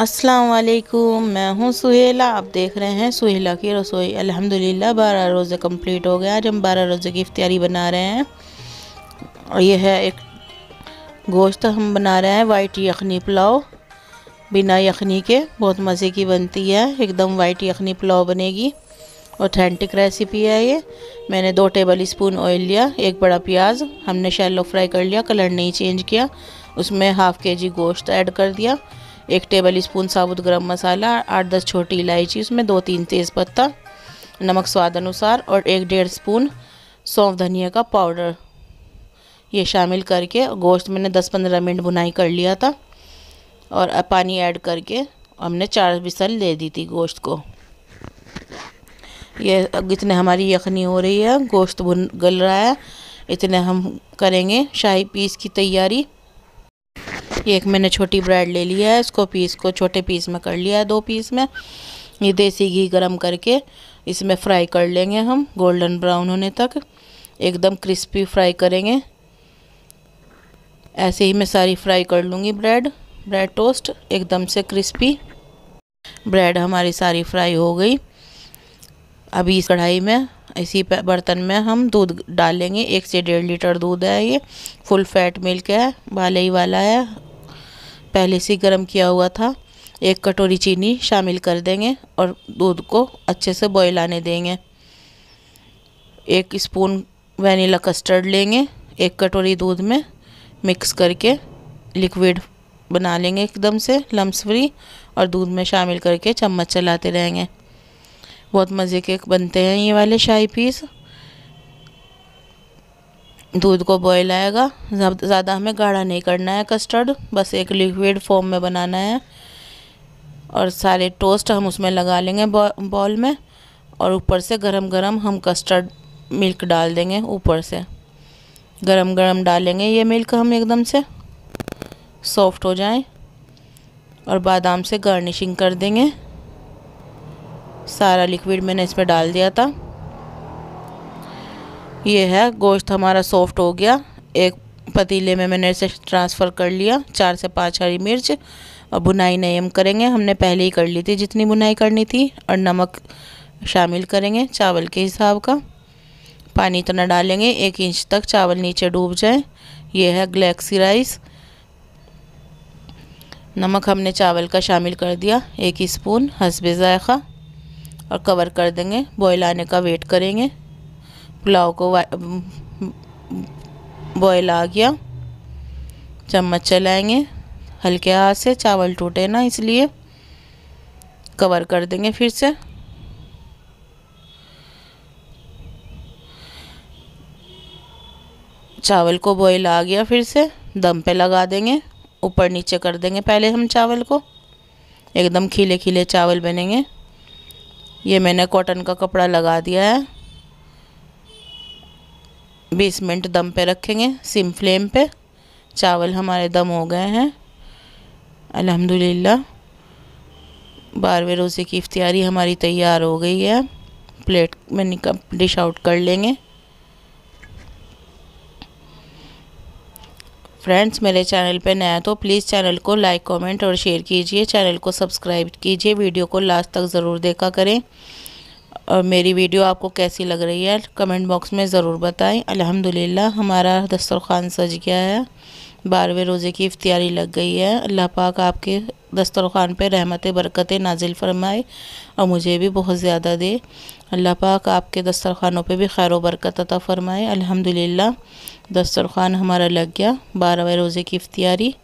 अस्सलाम वालेकुम मैं हूँ सुहेला। आप देख रहे हैं सुहेला की रसोई। अल्हम्दुलिल्लाह, बारह रोज़े कंप्लीट हो गया आज हम बारह रोज़े की इफ्तारी बना रहे हैं। और ये है एक गोश्त हम बना रहे हैं, वाइट यखनी पुलाव। बिना यखनी के, बहुत मज़े की बनती है। एकदम वाइट यखनी पुलाव बनेगी। ऑथेंटिक रेसिपी है ये। मैंने दो टेबल स्पून ऑयल लिया, एक बड़ा प्याज। हमने शैलो फ्राई कर लिया, कलर नहीं चेंज किया। उसमें हाफ़ के जी गोश्त ऐड कर दिया। एक टेबल स्पून साबुत गरम मसाला, आठ दस छोटी इलायची, उसमें दो तीन तेज़ पत्ता नमक स्वाद अनुसार, और एक डेढ़ स्पून सौंफ धनिया का पाउडर। ये शामिल करके गोश्त मैंने दस पंद्रह मिनट बुनाई कर लिया था, और पानी ऐड करके हमने चार बिसल दे दी थी गोश्त को। ये इतने हमारी यखनी हो रही है, गोश्त भुन गल रहा है, इतने हम करेंगे शाही पीस की तैयारी। एक मैंने छोटी ब्रेड ले लिया है इसको पीस को छोटे पीस में कर लिया है, दो पीस में। ये देसी घी गरम करके इसमें फ्राई कर लेंगे हम गोल्डन ब्राउन होने तक। एकदम क्रिस्पी फ्राई करेंगे। ऐसे ही मैं सारी फ्राई कर लूँगी ब्रेड ब्रेड टोस्ट एकदम से क्रिस्पी ब्रेड हमारी सारी फ्राई हो गई। अभी इस कढ़ाई में, इसी बर्तन में हम दूध डालेंगे। एक से डेढ़ लीटर दूध है ये। फुल फैट मिल्क है वाले ही वाला है। पहले से गर्म किया हुआ था। एक कटोरी चीनी शामिल कर देंगे और दूध को अच्छे से बॉईल आने देंगे। एक स्पून वनीला कस्टर्ड लेंगे। एक कटोरी दूध में मिक्स करके लिक्विड बना लेंगे एकदम से लम्स फ्री और दूध में शामिल करके चम्मच चलाते रहेंगे। बहुत मज़े के बनते हैं ये वाले शाही पीस। दूध को बॉयल आएगा। ज़्यादा हमें गाढ़ा नहीं करना है कस्टर्ड बस एक लिक्विड फॉर्म में बनाना है। और सारे टोस्ट हम उसमें लगा लेंगे बॉल में। और ऊपर से गरम गरम हम कस्टर्ड मिल्क डाल देंगे ऊपर से। गरम गरम डालेंगे ये मिल्क हम एकदम से। सॉफ्ट हो जाए। और बादाम से गार्निशिंग कर देंगे। सारा लिक्विड मैंने इसमें डाल दिया था। ये है, गोश्त हमारा सॉफ्ट हो गया। एक पतीले में मैंने इसे ट्रांसफ़र कर लिया, चार से पाँच हरी मिर्च। और बुनाई नहीं हम करेंगे, हमने पहले ही कर ली थी जितनी बुनाई करनी थी, और नमक शामिल करेंगे चावल के हिसाब का। पानी इतना डालेंगे, एक इंच तक चावल नीचे डूब जाए। ये है ग्लैक्सी राइस नमक हमने चावल का शामिल कर दिया, एक स्पून हसबे ज़ायक़ा। और कवर कर देंगे बॉयल आने का वेट करेंगे। पुलाव को बॉयल आ गया। चम्मच चलाएँगे। हल्के हाथ से चावल टूटे ना, इसलिए कवर कर देंगे फिर से। चावल को बॉयल आ गया फिर से। दम पे लगा देंगे। ऊपर नीचे कर देंगे पहले हम चावल को। एकदम खिले खिले चावल बनेंगे। ये मैंने कॉटन का कपड़ा लगा दिया है। बीस मिनट दम पे रखेंगे, सिम फ्लेम पे। चावल हमारे दम हो गए हैं। अल्हम्दुलिल्लाह। बारहवें रोज़े की इफ्तारी हमारी तैयार हो गई है। प्लेट में निकल, डिश आउट कर लेंगे। फ्रेंड्स, मेरे चैनल पे नया तो प्लीज़ चैनल को लाइक, कमेंट और शेयर कीजिए। चैनल को सब्सक्राइब कीजिए। वीडियो को लास्ट तक ज़रूर देखा करें। और मेरी वीडियो आपको कैसी लग रही है, कमेंट बॉक्स में ज़रूर बताएँ। अल्हम्दुलिल्लाह, हमारा दस्तरखान सज गया है। बारहवें रोज़े की इफ्तारी लग गई है। अल्लाह पाक आपके दस्तरखान पे रहमत, बरकत नाजिल फरमाए और मुझे भी बहुत ज़्यादा दे। अल्लाह पाक आपके दस्तरखानों पे भी खैर बरकत अता फ़रमाए। अल्हम्दुलिल्लाह दस्तरखान हमारा लग गया बारहवें रोज़े की इफ्तारी